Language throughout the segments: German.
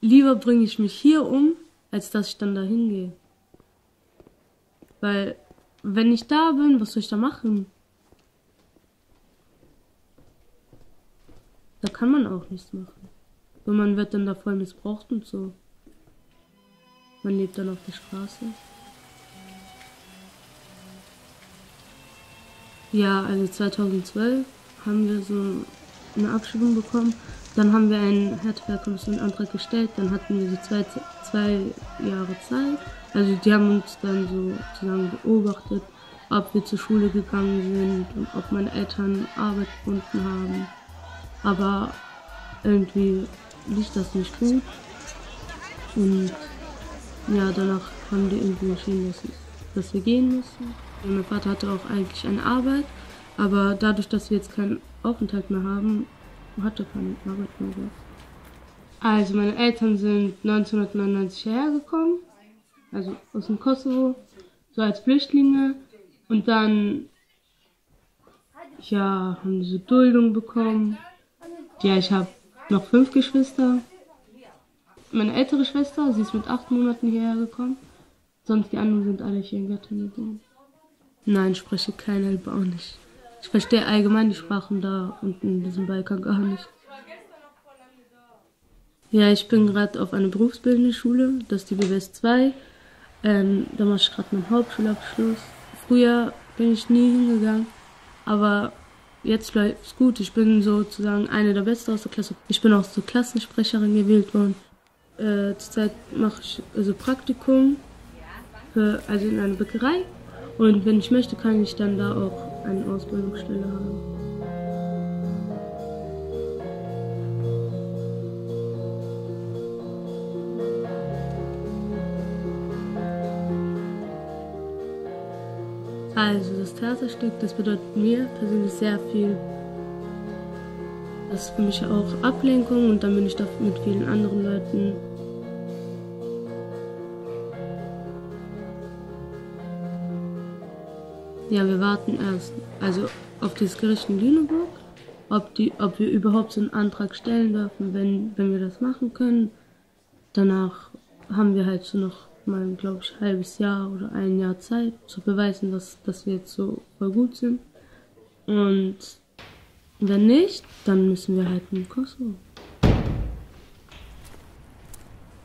lieber bringe ich mich hier um, als dass ich dann da hingehe. Weil, wenn ich da bin, was soll ich da machen? Da kann man auch nichts machen. Und man wird dann da voll missbraucht und so. Man lebt dann auf der Straße. Ja, also 2012 haben wir so eine Abschiebung bekommen. Dann haben wir einen Härtefallkommissionantrag gestellt. Dann hatten wir so zwei, zwei Jahre Zeit. Also die haben uns dann so sozusagen beobachtet, ob wir zur Schule gegangen sind und ob meine Eltern Arbeit gefunden haben. Aber irgendwie lief das nicht gut. Und ja, danach haben die irgendwie entschieden, dass, dass wir gehen müssen. Mein Vater hatte auch eigentlich eine Arbeit, aber dadurch, dass wir jetzt keinen Aufenthalt mehr haben, hatte keine Arbeit mehr. Also meine Eltern sind 1999 hergekommen, also aus dem Kosovo, so als Flüchtlinge. Und dann, ja, haben sie Duldung bekommen. Ja, ich habe noch fünf Geschwister. Meine ältere Schwester, sie ist mit acht Monaten hierher gekommen. Sonst die anderen sind alle hier in Göttingen geboren. Nein, spreche kein Albanisch. Ich verstehe allgemein die Sprachen da unten in diesem Balkan gar nicht. Ja, ich bin gerade auf einer berufsbildenden Schule, das ist die BWS 2. Ähm, da mache ich gerade meinen Hauptschulabschluss. Früher bin ich nie hingegangen, aber jetzt läuft es gut. Ich bin sozusagen eine der Besten aus der Klasse. Ich bin auch zur Klassensprecherin gewählt worden. Äh, zurzeit mache ich also Praktikum, für, also in einer Bäckerei. Und wenn ich möchte, kann ich dann da auch eine Ausbildungsstelle haben. Also das Theaterstück, das bedeutet mir persönlich sehr viel. Das ist für mich auch Ablenkung und dann bin ich da mit vielen anderen Leuten. Ja, wir warten erst, also auf das Gericht in Lüneburg, ob, die, ob wir überhaupt so einen Antrag stellen dürfen, wenn, wenn wir das machen können. Danach haben wir halt so noch mal, glaube ich, ein halbes Jahr oder ein Jahr Zeit zu beweisen, dass, dass wir jetzt so voll gut sind. Und wenn nicht, dann müssen wir halt in Kosovo.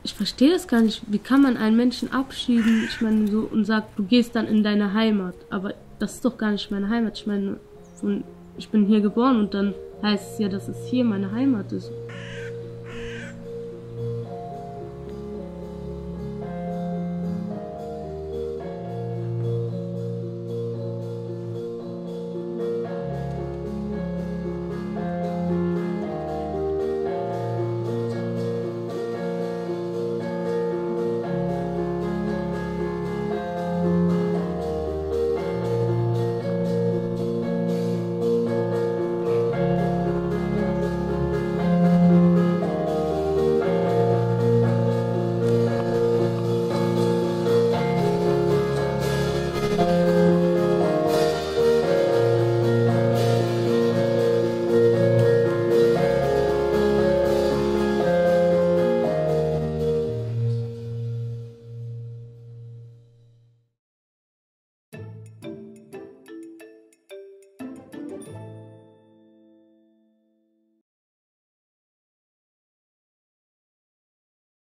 Ich verstehe das gar nicht. Wie kann man einen Menschen abschieben, ich meine, so und sagt, du gehst dann in deine Heimat. Aber das ist doch gar nicht meine Heimat. Ich meine, ich bin hier geboren und dann heißt es ja, dass es hier meine Heimat ist.